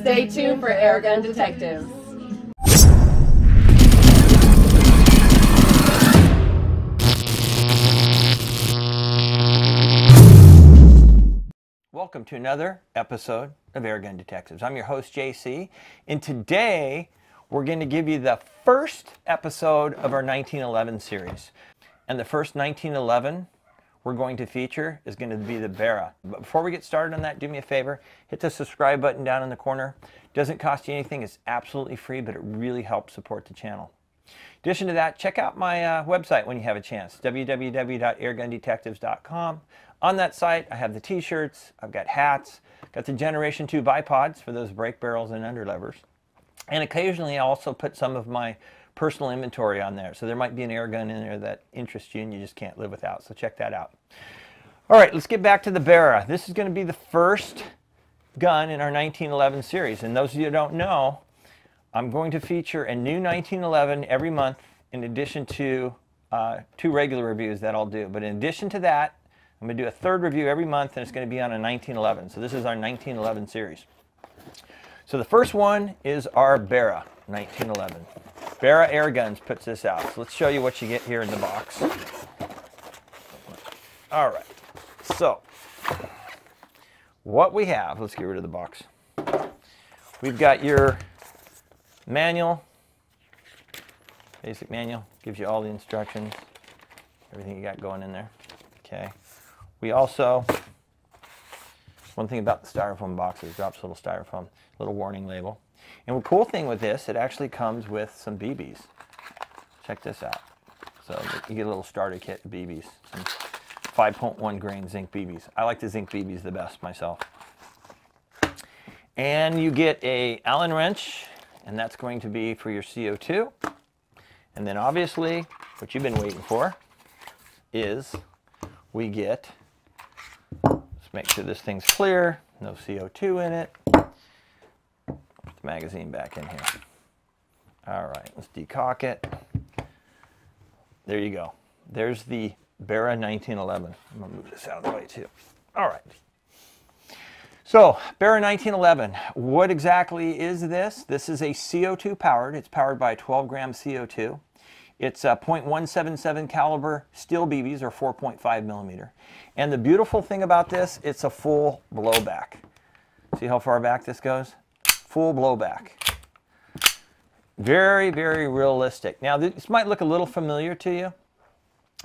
Stay tuned for Airgun Detectives. Welcome to another episode of Airgun Detectives. I'm your host, JC, and today we're going to give you the first episode of our 1911 series. And the first 1911 we're going to feature is going to be the Barra. But before we get started on that, do me a favor, hit the subscribe button down in the corner. Doesn't cost you anything, it's absolutely free, but it really helps support the channel. In addition to that, check out my uh, website when you have a chance, www.airgundetectives.com. On that site, I have the t-shirts, I've got hats, got the Generation 2 bipods for those break barrels and underlevers. And occasionally I also put some of my personal inventory on there. So there might be an air gun in there that interests you and you just can't live without. So check that out. All right, let's get back to the Barra. This is going to be the first gun in our 1911 series. And those of you who don't know, I'm going to feature a new 1911 every month in addition to uh, two regular reviews that I'll do. But in addition to that, I'm going to do a third review every month and it's going to be on a 1911. So this is our 1911 series. So the first one is our Barra 1911. Barra Air Guns puts this out. So let's show you what you get here in the box. All right. So what we have, let's get rid of the box. We've got your manual, basic manual, gives you all the instructions, everything you got going in there. Okay. We also, one thing about the styrofoam boxes, drops a little styrofoam, little warning label. And the cool thing with this, it actually comes with some BBs. Check this out. So you get a little starter kit of BBs, some 5.1 grain zinc BBs. I like the zinc BBs the best myself. And you get a Allen wrench, and that's going to be for your CO2. And then obviously, what you've been waiting for is we get, make sure this thing's clear, no CO2 in it. Put the magazine back in here. All right, let's decock it. There you go. There's the Barra 1911. I'm gonna move this out of the way too. All right. So, Barra 1911, what exactly is this? This is a CO2 powered. It's powered by 12 gram CO2. It's uh, a .177 caliber steel BBs or 4.5 millimeter. And the beautiful thing about this, it's a full blowback. See how far back this goes? Full blowback. Very, very realistic. Now, this might look a little familiar to you.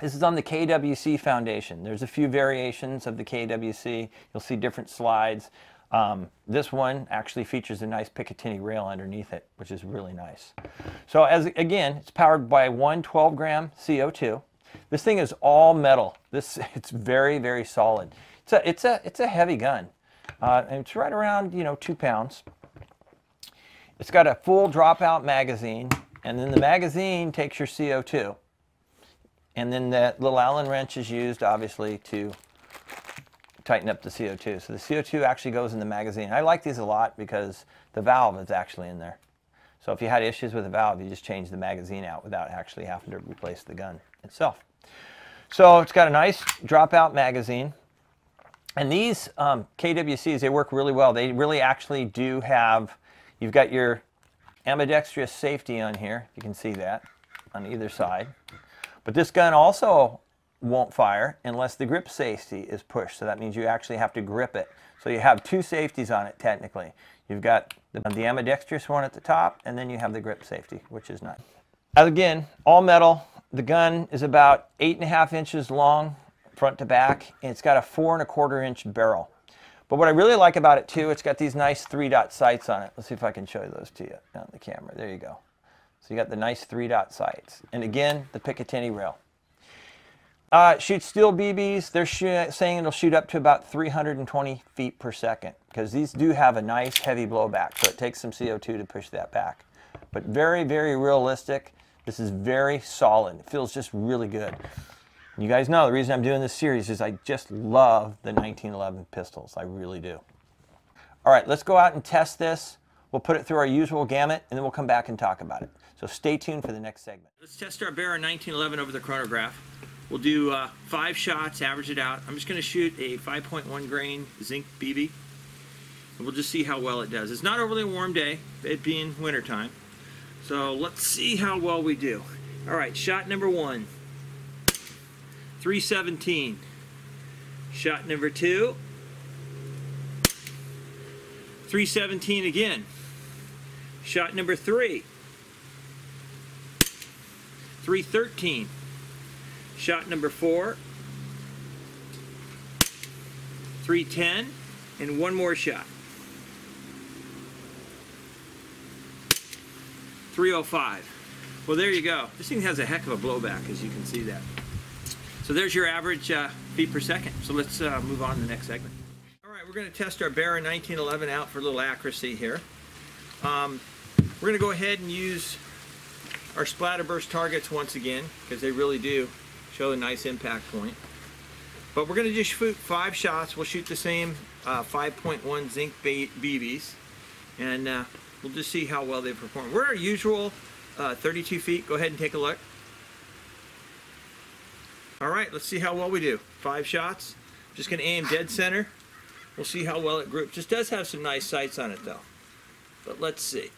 This is on the KWC Foundation. There's a few variations of the KWC. You'll see different slides. Um, this one actually features a nice Picatinny rail underneath it, which is really nice. So as again, it's powered by one 12 gram CO2. This thing is all metal. This it's very very solid. It's a it's a it's a heavy gun. Uh, and it's right around you know two pounds. It's got a full dropout magazine, and then the magazine takes your CO2. And then that little Allen wrench is used, obviously, to tighten up the CO2. So the CO2 actually goes in the magazine. I like these a lot because the valve is actually in there. So if you had issues with the valve, you just change the magazine out without actually having to replace the gun itself. So it's got a nice dropout magazine. And these um, KWCs, they work really well. They really actually do have You've got your ambidextrous safety on here. You can see that on either side. But this gun also won't fire unless the grip safety is pushed. So that means you actually have to grip it. So you have two safeties on it technically. You've got the, the ambidextrous one at the top and then you have the grip safety, which is nice. Again, all metal. The gun is about eight and a half inches long front to back. And it's got a four and a quarter inch barrel. But what I really like about it too, it's got these nice three dot sights on it. Let's see if I can show you those to you on the camera. There you go. So you got the nice three dot sights. And again, the Picatinny rail. Uh, shoots steel BBs. They're saying it'll shoot up to about 320 feet per second because these do have a nice heavy blowback. So it takes some CO2 to push that back. But very, very realistic. This is very solid. It feels just really good. You guys know the reason I'm doing this series is I just love the 1911 pistols. I really do. All right, let's go out and test this. We'll put it through our usual gamut, and then we'll come back and talk about it. So stay tuned for the next segment. Let's test our Barra 1911 over the chronograph. We'll do uh, five shots, average it out. I'm just going to shoot a 5.1 grain zinc BB. And we'll just see how well it does. It's not overly warm day, it being wintertime. So let's see how well we do. All right, shot number one. 317. Shot number two. 317 again. Shot number three. 313. Shot number four. 310. And one more shot. 305. Well, there you go. This thing has a heck of a blowback, as you can see that. So there's your average uh, feet per second. So let's uh, move on to the next segment. All right, we're going to test our Barra 1911 out for a little accuracy here. Um, we're going to go ahead and use our splatterburst targets once again because they really do show a nice impact point. But we're going to just shoot five shots. We'll shoot the same uh, 5.1 zinc BBs and uh, we'll just see how well they perform. We're our usual uh, 32 feet. Go ahead and take a look. All right, let's see how well we do. Five shots. Just going to aim dead center. We'll see how well it groups. Just does have some nice sights on it though. But let's see.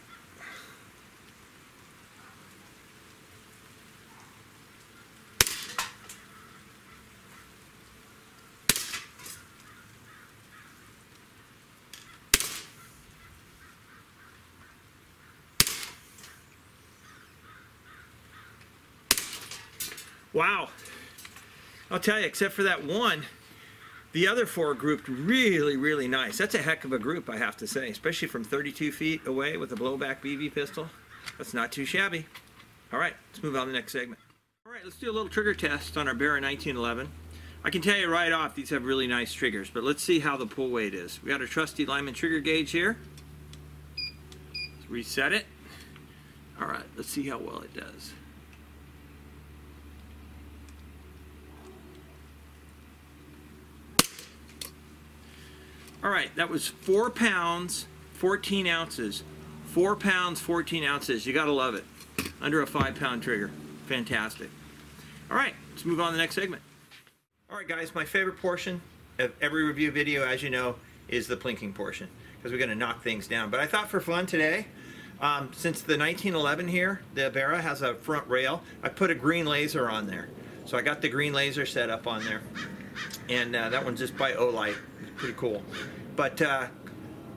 Wow. I'll tell you, except for that one, the other four grouped really, really nice. That's a heck of a group, I have to say, especially from 32 feet away with a blowback BB pistol. That's not too shabby. All right, let's move on to the next segment. All right, let's do a little trigger test on our Barra 1911. I can tell you right off, these have really nice triggers, but let's see how the pull weight is. We got our trusty Lyman trigger gauge here. Let's reset it. All right, let's see how well it does. All right, that was four pounds, 14 ounces. Four pounds, 14 ounces. You gotta love it. Under a five pound trigger. Fantastic. All right, let's move on to the next segment. All right, guys, my favorite portion of every review video, as you know, is the plinking portion because we're gonna knock things down. But I thought for fun today, um, since the 1911 here, the Barra has a front rail, I put a green laser on there. So I got the green laser set up on there. And uh, that one's just by Olight. Pretty cool. But uh,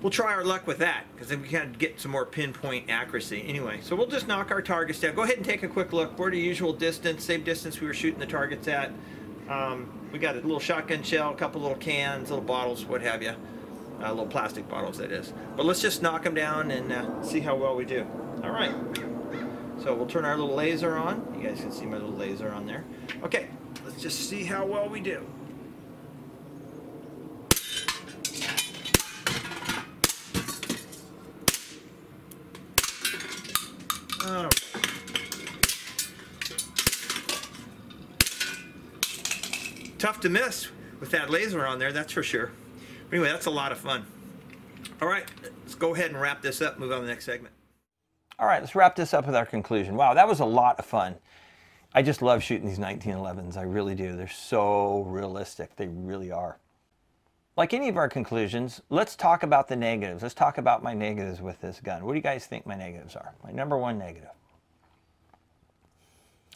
we'll try our luck with that because then we can get some more pinpoint accuracy. Anyway, so we'll just knock our targets down. Go ahead and take a quick look. We're the usual distance, same distance we were shooting the targets at. Um, we got a little shotgun shell, a couple little cans, little bottles, what have you. Uh, little plastic bottles, that is. But let's just knock them down and uh, see how well we do. All right. So we'll turn our little laser on. You guys can see my little laser on there. Okay, let's just see how well we do. Tough to miss with that laser on there, that's for sure. But anyway, that's a lot of fun. All right, let's go ahead and wrap this up, move on to the next segment. All right, let's wrap this up with our conclusion. Wow, that was a lot of fun. I just love shooting these 1911s. I really do. They're so realistic. They really are. Like any of our conclusions, let's talk about the negatives. Let's talk about my negatives with this gun. What do you guys think my negatives are? My number one negative.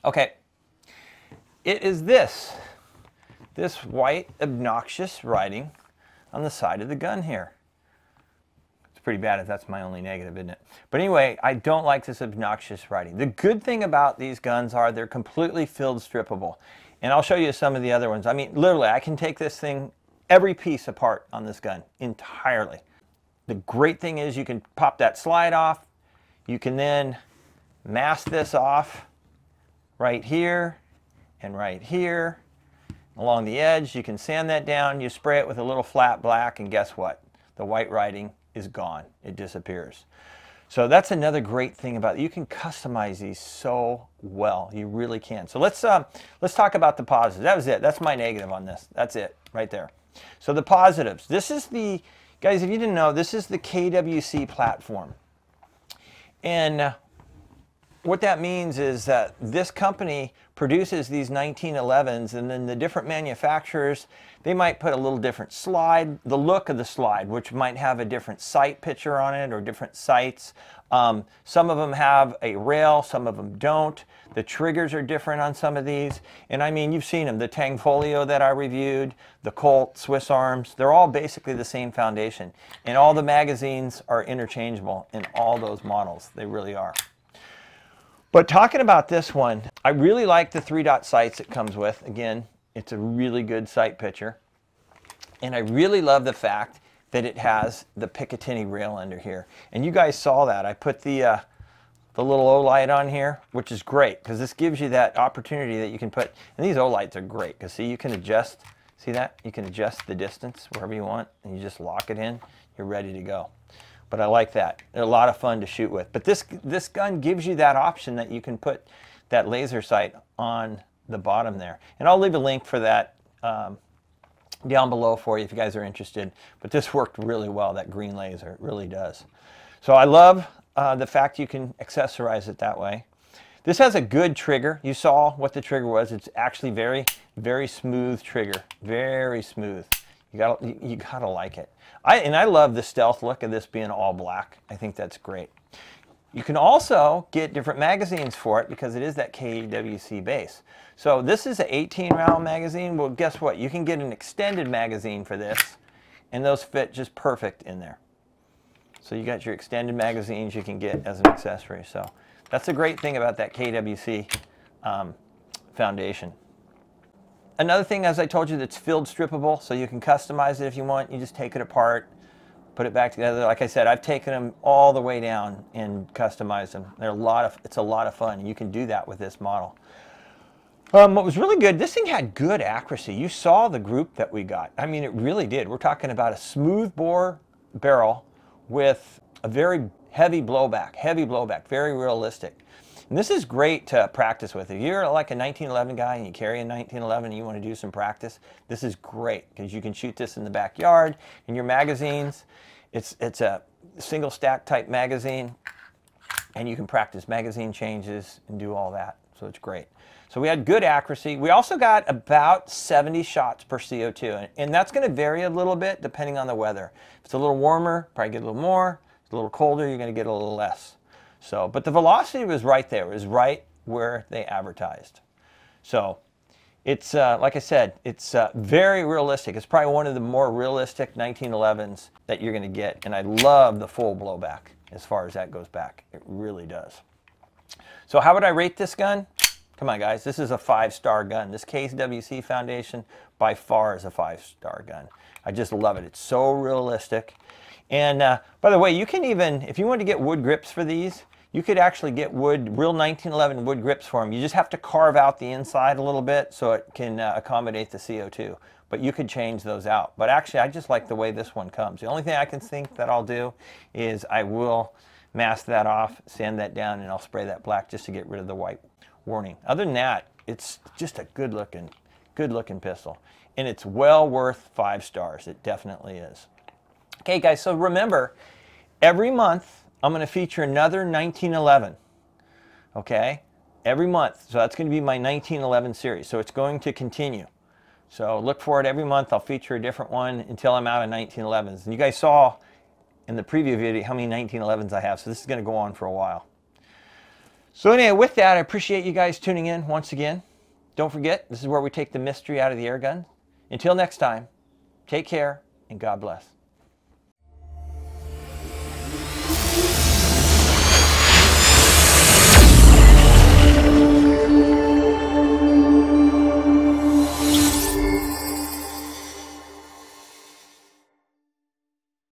Okay, it is this. This white obnoxious writing on the side of the gun here. It's pretty bad if that's my only negative, isn't it? But anyway, I don't like this obnoxious writing. The good thing about these guns are they're completely field strippable. And I'll show you some of the other ones. I mean, literally, I can take this thing, every piece apart on this gun, entirely. The great thing is you can pop that slide off. You can then mask this off right here and right here along the edge. You can sand that down. You spray it with a little flat black and guess what? The white writing is gone. It disappears. So that's another great thing about it. You can customize these so well. You really can. So let's uh, let's talk about the positives. That was it. That's my negative on this. That's it right there. So the positives. This is the guys. If you didn't know, this is the KWC platform. And what that means is that this company produces these 1911s and then the different manufacturers, they might put a little different slide, the look of the slide, which might have a different sight picture on it or different sights. Um, some of them have a rail, some of them don't. The triggers are different on some of these. And I mean, you've seen them, the Tanfoglio that I reviewed, the Colt, Swiss Arms, they're all basically the same foundation. And all the magazines are interchangeable in all those models. They really are. But talking about this one, I really like the three dot sights it comes with. Again, it's a really good sight picture. And I really love the fact that it has the Picatinny rail under here. And you guys saw that. I put the, uh, the little Olight on here, which is great because this gives you that opportunity that you can put, and these Olights are great because see, you can adjust, see that? You can adjust the distance wherever you want and you just lock it in, you're ready to go but I like that. They're a lot of fun to shoot with. But this, this gun gives you that option that you can put that laser sight on the bottom there. And I'll leave a link for that um, down below for you if you guys are interested. But this worked really well, that green laser. It really does. So I love uh, the fact you can accessorize it that way. This has a good trigger. You saw what the trigger was. It's actually very, very smooth trigger. Very smooth. You got you, you gotta like it. I and I love the stealth look of this being all black. I think that's great. You can also get different magazines for it because it is that KWC base. So this is an 18 round magazine. Well, guess what? You can get an extended magazine for this and those fit just perfect in there. So you got your extended magazines you can get as an accessory. So that's a great thing about that KWC um, foundation. Another thing, as I told you, that's field strippable, so you can customize it if you want. You just take it apart, put it back together. Like I said, I've taken them all the way down and customized them. They're a lot of, it's a lot of fun. You can do that with this model. Um, what was really good, this thing had good accuracy. You saw the group that we got. I mean, it really did. We're talking about a smooth bore barrel with a very heavy blowback, heavy blowback, very realistic. And this is great to practice with. If you're like a 1911 guy and you carry a 1911 and you want to do some practice, this is great because you can shoot this in the backyard, in your magazines. It's, it's a single stack type magazine and you can practice magazine changes and do all that. So it's great. So we had good accuracy. We also got about 70 shots per CO2, and that's going to vary a little bit depending on the weather. If it's a little warmer, probably get a little more. If it's a little colder, you're going to get a little less. So, but the velocity was right there. Was right where they advertised. So it's, uh, like I said, it's uh, very realistic. It's probably one of the more realistic 1911s that you're going to get. And I love the full blowback as far as that goes back. It really does. So how would I rate this gun? Come on, guys. This is a five-star gun. This KWC Foundation by far is a five-star gun. I just love it. It's so realistic. And uh, by the way, you can even, if you want to get wood grips for these, you could actually get wood, real 1911 wood grips for them. You just have to carve out the inside a little bit so it can uh, accommodate the CO2. But you could change those out. But actually, I just like the way this one comes. The only thing I can think that I'll do is I will mask that off, sand that down, and I'll spray that black just to get rid of the white warning. Other than that, it's just a good looking, good looking pistol. And it's well worth five stars. It definitely is. Okay, guys, so remember, every month I'm going to feature another 1911. Okay? Every month. So that's going to be my 1911 series. So it's going to continue. So look for it every month. I'll feature a different one until I'm out of 1911s. And you guys saw in the preview video how many 1911s I have. So this is going to go on for a while. So anyway, with that, I appreciate you guys tuning in once again. Don't forget, this is where we take the mystery out of the air gun. Until next time, take care and God bless.